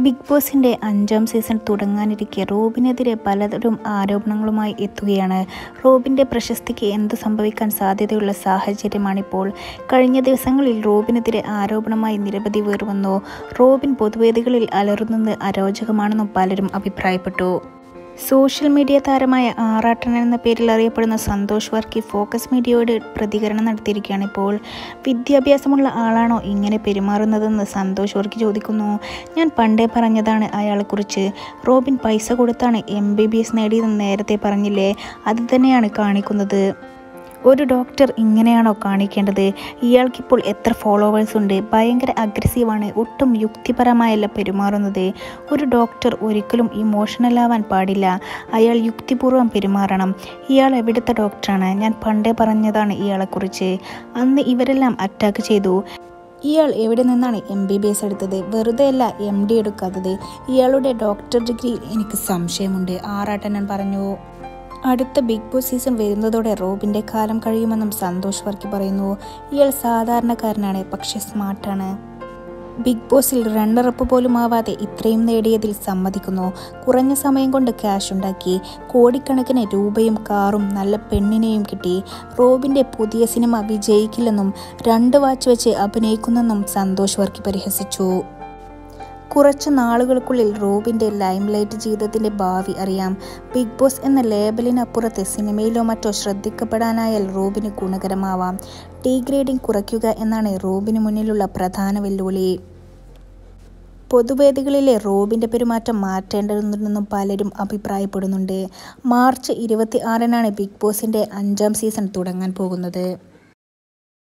Big ബോസിന്റെ അഞ്ചാം season തുടങ്ങാനിരിക്കെ റോബിനെതിരെ പലതരം ആരോപണങ്ങളുമായി എത്തുകയാണ്. റോബിന്റെ പ്രശസ്തിക്ക് എന്ത് സംഭവിക്കാൻ സാധ്യതയുള്ള സാഹചര്യമാണിപ്പോൾ. കഴിഞ്ഞ ദിവസങ്ങളിൽ റോബിനെതിരെ ആരോപണമായി നിരവധി പേർ വന്നു. റോബിൻ പൊതുവേദികളിൽ അലറുന്നത് അരോചകമാണെന്നും പലരും അഭിപ്രായപ്പെട്ടു. സോഷ്യൽ മീഡിയ താരമായ ആറാട്ടൻ എന്ന പേരിൽ അറിയപ്പെടുന്ന സന്തോഷ് വർക്കി ഫോക്കസ് മീഡിയയോട് പ്രതികരണം നടത്തിയിരിക്കുകയാണ്. ഇപ്പോൾ വിദ്യാഭ്യാസമുള്ള ആളാണോ? ഇങ്ങനെ പെരുമാറുന്നതെന്ന് സന്തോഷ് വർക്കി ചോദിക്കുന്നു. ഞാൻ പണ്ടേ പറഞ്ഞതാണ് അയാളെക്കുറിച്ച്. റോബിൻ പൈസ കൊടുത്താണ് എം ബി ബി എസ് നേടിയതെന്ന് നേരത്തെ പറഞ്ഞില്ലേ? അത് തന്നെയാണ് കാണിക്കുന്നത്. ഒരു ഡോക്ടർ ഇങ്ങനെയാണോ കാണിക്കേണ്ടത്? ഇയാൾക്കിപ്പോൾ എത്ര ഫോളോവേഴ്സ് ഉണ്ട്? ഭയങ്കര അഗ്രസീവാണ് ഒട്ടും യുക്തിപരമായല്ല പെരുമാറുന്നത്. ഒരു ഡോക്ടർ ഒരിക്കലും ഇമോഷണൽ ആവാൻ പാടില്ല. അയാൾ യുക്തിപൂർവം പെരുമാറണം. ഇയാൾ എവിടുത്തെ ഡോക്ടറാണ് ഞാൻ പണ്ടേ പറഞ്ഞതാണ് ഇയാളെക്കുറിച്ച്. അന്ന് ഇവരെല്ലാം അറ്റാക്ക് ചെയ്തു. ഇയാൾ എവിടെ നിന്നാണ് എം ബി ബി എസ് എടുത്തത്? വെറുതെ അല്ല എം ഡി എടുക്കാത്തത്? ഇയാളുടെ ഡോക്ടർ ഡിഗ്രി എനിക്ക് സംശയമുണ്ട്. ആറാട്ടൻ ഞാൻ പറഞ്ഞു. അടുത്ത ബിഗ് ബോസ് സീസൺ വരുന്നതോടെ റോബിന്റെ കാലം കഴിയുമെന്നും സന്തോഷ് വർക്കി പറയുന്നു. ഇയാൾ സാധാരണക്കാരനാണ് പക്ഷെ സ്മാർട്ടാണ്. ബിഗ് ബോസിൽ റണ്ണറപ്പ് പോലും ആവാതെ ഇത്രയും നേടിയതിൽ സമ്മതിക്കുന്നു. കുറഞ്ഞ സമയം കൊണ്ട് ക്യാഷ് ഉണ്ടാക്കി കോടിക്കണക്കിന് രൂപയും കാറും നല്ല പെണ്ണിനെയും കിട്ടി. റോബിന്റെ പുതിയ സിനിമ വിജയിക്കില്ലെന്നും രണ്ട് വാച്ച് വെച്ച് അഭിനയിക്കുന്നെന്നും സന്തോഷ് വർക്കി പരിഹസിച്ചു. കുറച്ച് നാളുകൾക്കുള്ളിൽ റോബിന്റെ ലൈംലൈറ്റ് ജീവിതത്തിന്റെ ഭാവി അറിയാം. ബിഗ് ബോസ് എന്ന ലേബലിനപ്പുറത്ത് സിനിമയിലോ മറ്റോ ശ്രദ്ധിക്കപ്പെടാനായാൽ റോബിന് ഗുണകരമാവാം. ടീ ഗ്രേഡിംഗ് കുറയ്ക്കുക എന്നാണ് റോബിന് മുന്നിലുള്ള പ്രധാന വെല്ലുവിളി. പൊതുവേദികളിലെ റോബിന്റെ പെരുമാറ്റം മാറ്റേണ്ടതുണ്ടെന്നും പലരും അഭിപ്രായപ്പെടുന്നുണ്ട്. മാർച്ച് ഇരുപത്തി ആറിനാണ് ബിഗ് ബോസിന്റെ അഞ്ചാം സീസൺ തുടങ്ങാൻ പോകുന്നത്.